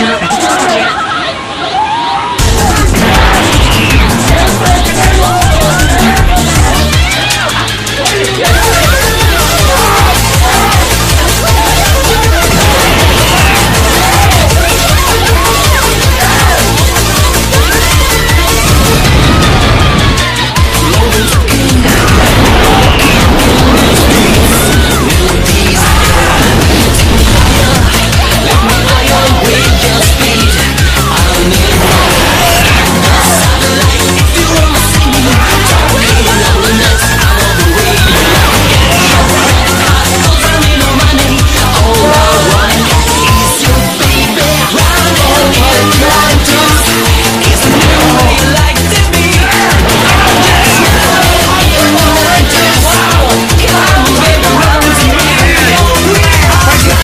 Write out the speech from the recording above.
Yeah.